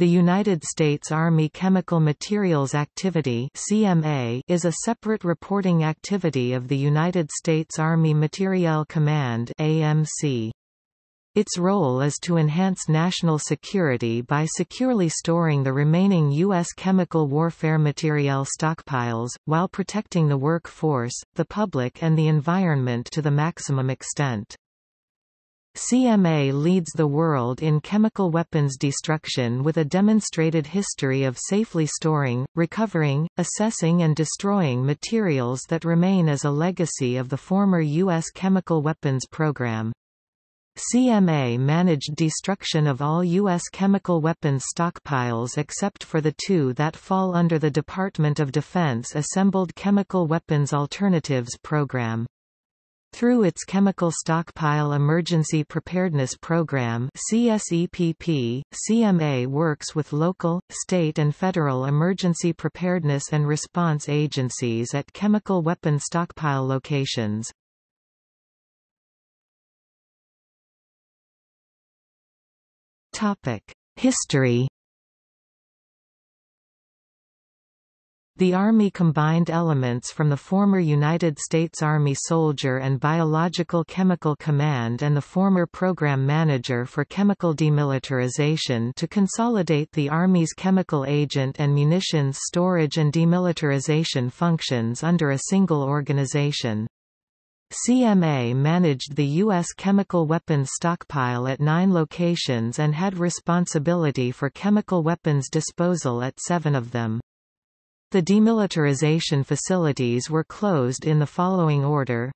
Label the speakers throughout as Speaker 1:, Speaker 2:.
Speaker 1: The United States Army Chemical Materials Activity (CMA) is a separate reporting activity of the United States Army Materiel Command (AMC). Its role is to enhance national security by securely storing the remaining U.S. chemical warfare materiel stockpiles, while protecting the workforce, the public and the environment to the maximum extent. CMA leads the world in chemical weapons destruction with a demonstrated history of safely storing, recovering, assessing and destroying materials that remain as a legacy of the former U.S. chemical weapons program. CMA managed destruction of all U.S. chemical weapons stockpiles except for the two that fall under the Department of Defense Assembled Chemical Weapons Alternatives Program. Through its Chemical Stockpile Emergency Preparedness Program CSEPP, CMA works with local, state and federal emergency preparedness and response agencies at chemical weapon stockpile locations. History The Army combined elements from the former United States Army Soldier and Biological Chemical Command and the former Program Manager for Chemical Demilitarization to consolidate the Army's chemical agent and munitions storage and demilitarization functions under a single organization. CMA managed the U.S. chemical weapons stockpile at nine locations and had responsibility for chemical weapons disposal at seven of them. The demilitarization facilities were closed in the following order.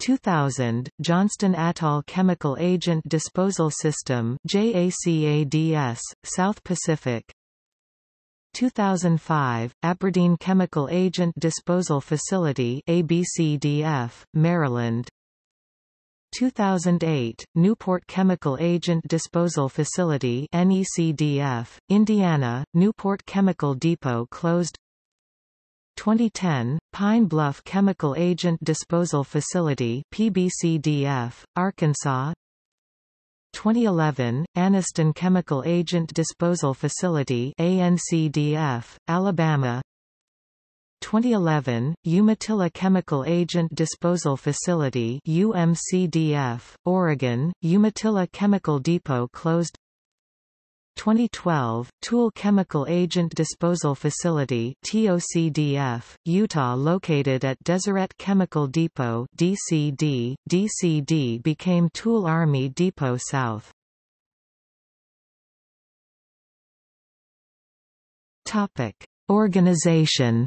Speaker 1: 2000, Johnston Atoll Chemical Agent Disposal System JACADS, South Pacific. 2005, Aberdeen Chemical Agent Disposal Facility ABCDF, Maryland 2008, Newport Chemical Agent Disposal Facility NECDF, Indiana, Newport Chemical Depot closed. 2010, Pine Bluff Chemical Agent Disposal Facility PBCDF, Arkansas. 2011, Anniston Chemical Agent Disposal Facility ANCDF, Alabama 2011, Umatilla Chemical Agent Disposal Facility UMCDF, Oregon, Umatilla Chemical Depot closed 2012, Tooele Chemical Agent Disposal Facility TOCDF, Utah located at Deseret Chemical Depot DCD, DCD became Tooele Army Depot South. Topic. Organization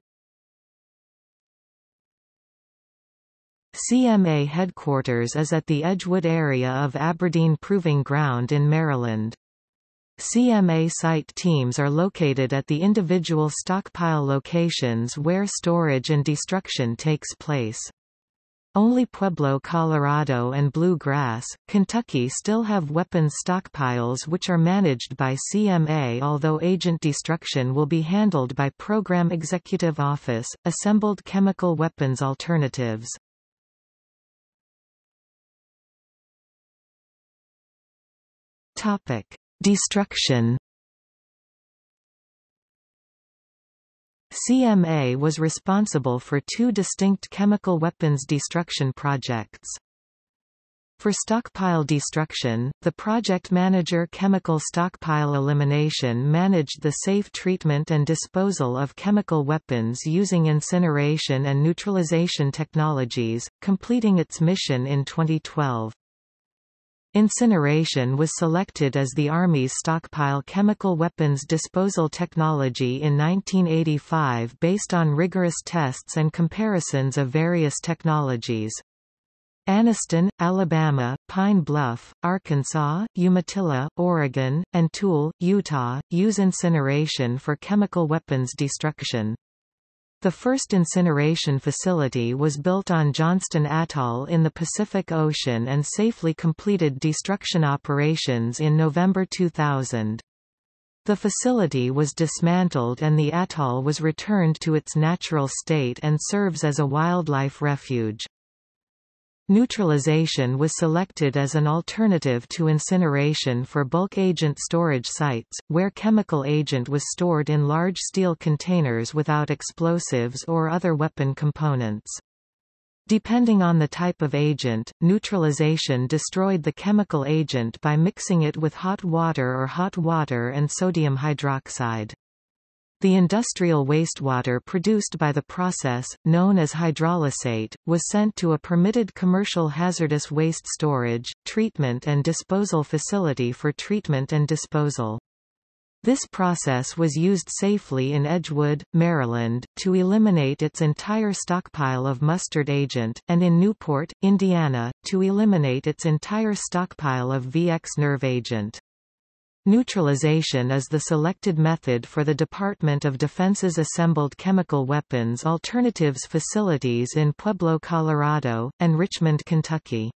Speaker 1: CMA headquarters is at the Edgewood area of Aberdeen Proving Ground in Maryland. CMA site teams are located at the individual stockpile locations where storage and destruction takes place. Only Pueblo, Colorado and Blue Grass, Kentucky still have weapons stockpiles which are managed by CMA although agent destruction will be handled by Program Executive Office, Assembled Chemical Weapons Alternatives. Topic: Destruction. CMA was responsible for two distinct chemical weapons destruction projects. For stockpile destruction, the project manager Chemical Stockpile Elimination managed the safe treatment and disposal of chemical weapons using incineration and neutralization technologies, completing its mission in 2012. Incineration was selected as the Army's stockpile chemical weapons disposal technology in 1985 based on rigorous tests and comparisons of various technologies. Anniston, Alabama, Pine Bluff, Arkansas, Umatilla, Oregon, and Tooele, Utah, use incineration for chemical weapons destruction. The first incineration facility was built on Johnston Atoll in the Pacific Ocean and safely completed destruction operations in November 2000. The facility was dismantled and the atoll was returned to its natural state and serves as a wildlife refuge. Neutralization was selected as an alternative to incineration for bulk agent storage sites, where chemical agent was stored in large steel containers without explosives or other weapon components. Depending on the type of agent, neutralization destroyed the chemical agent by mixing it with hot water or hot water and sodium hydroxide. The industrial wastewater produced by the process, known as hydrolysate, was sent to a permitted commercial hazardous waste storage, treatment and disposal facility for treatment and disposal. This process was used safely in Edgewood, Maryland, to eliminate its entire stockpile of mustard agent, and in Newport, Indiana, to eliminate its entire stockpile of VX nerve agent. Neutralization is the selected method for the Department of Defense's assembled chemical weapons alternatives facilities in Pueblo, Colorado, and Richmond, Kentucky.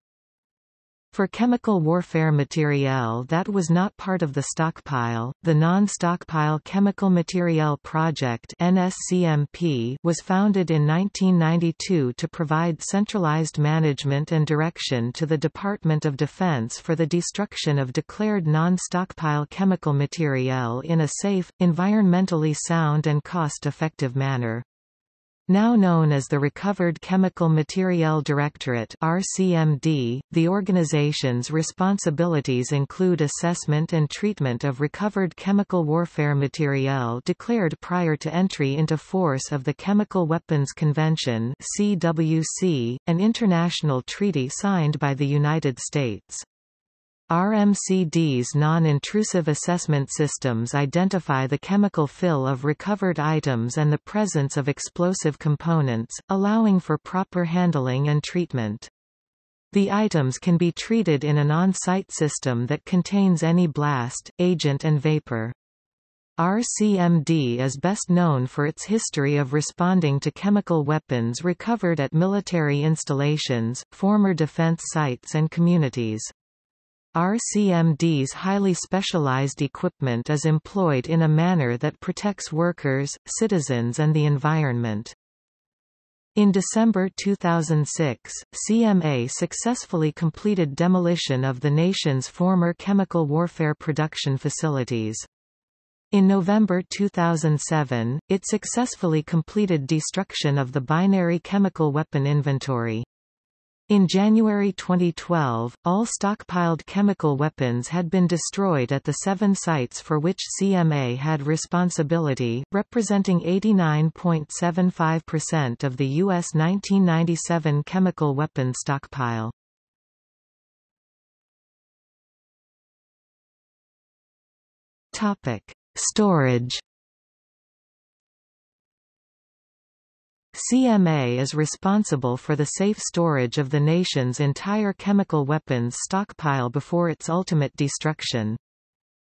Speaker 1: For chemical warfare materiel that was not part of the stockpile, the Non-Stockpile Chemical Materiel Project NSCMP was founded in 1992 to provide centralized management and direction to the Department of Defense for the destruction of declared non-stockpile chemical materiel in a safe, environmentally sound and cost-effective manner. Now known as the Recovered Chemical Materiel Directorate RCMD, the organization's responsibilities include assessment and treatment of recovered chemical warfare materiel declared prior to entry into force of the Chemical Weapons Convention CWC, an international treaty signed by the United States. RMCD's non-intrusive assessment systems identify the chemical fill of recovered items and the presence of explosive components, allowing for proper handling and treatment. The items can be treated in an on-site system that contains any blast, agent and vapor. RCMD is best known for its history of responding to chemical weapons recovered at military installations, former defense sites and communities. RCMD's highly specialized equipment is employed in a manner that protects workers, citizens and the environment. In December 2006, CMA successfully completed demolition of the nation's former chemical warfare production facilities. In November 2007, it successfully completed destruction of the binary chemical weapon inventory. In January 2012, all stockpiled chemical weapons had been destroyed at the seven sites for which CMA had responsibility, representing 89.75% of the U.S. 1997 chemical weapon stockpile. Storage CMA is responsible for the safe storage of the nation's entire chemical weapons stockpile before its ultimate destruction.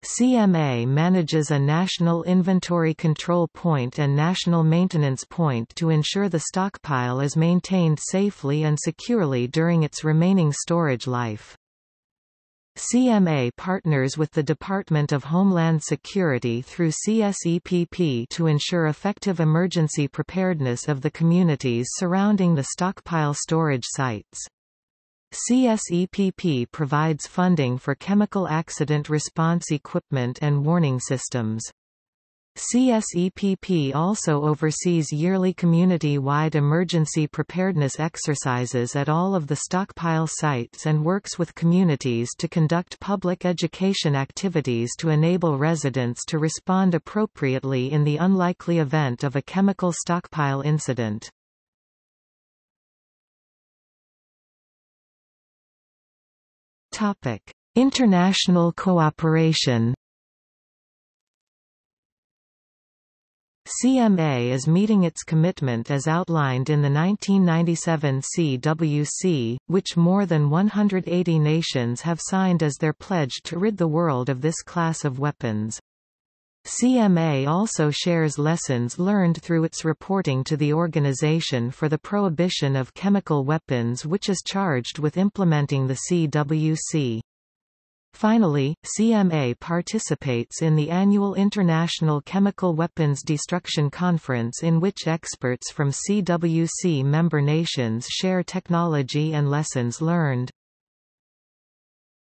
Speaker 1: CMA manages a national inventory control point and national maintenance point to ensure the stockpile is maintained safely and securely during its remaining storage life. CMA partners with the Department of Homeland Security through CSEPP to ensure effective emergency preparedness of the communities surrounding the stockpile storage sites. CSEPP provides funding for chemical accident response equipment and warning systems. CSEPP also oversees yearly community-wide emergency preparedness exercises at all of the stockpile sites and works with communities to conduct public education activities to enable residents to respond appropriately in the unlikely event of a chemical stockpile incident. International cooperation CMA is meeting its commitment as outlined in the 1997 CWC, which more than 180 nations have signed as their pledge to rid the world of this class of weapons. CMA also shares lessons learned through its reporting to the Organization for the Prohibition of Chemical Weapons which is charged with implementing the CWC. Finally, CMA participates in the annual International Chemical Weapons Destruction Conference in which experts from CWC member nations share technology and lessons learned.